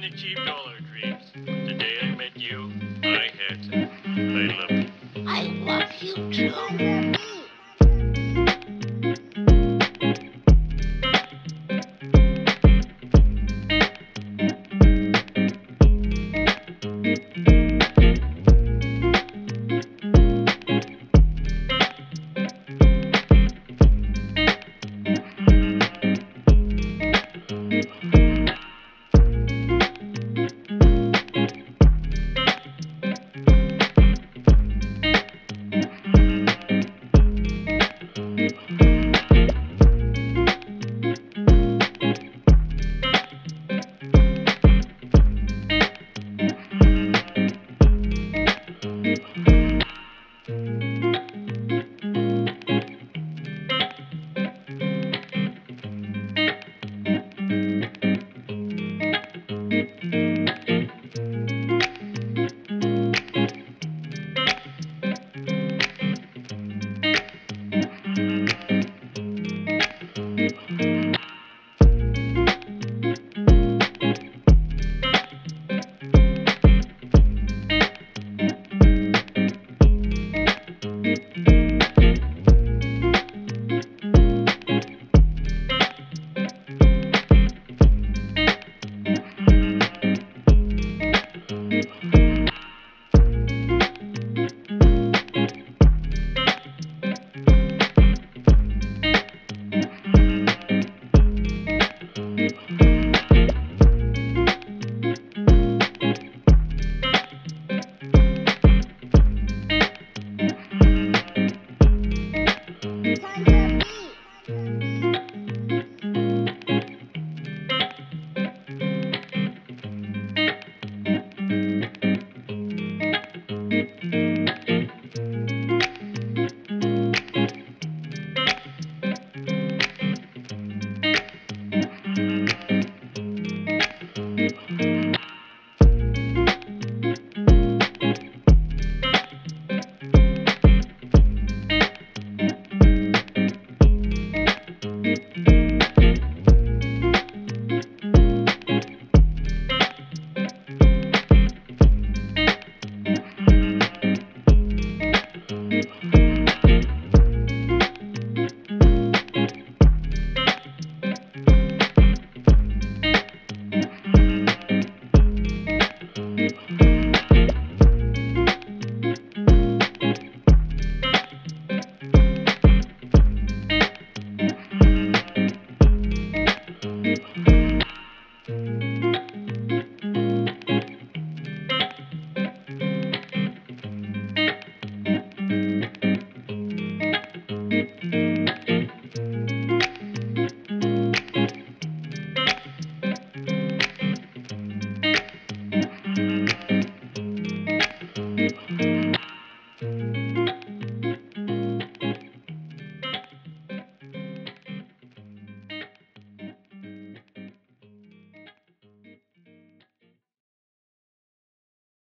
haven't achieved all our dreams. The day I met you, I had to. I love you. I love you too. Mm-hmm.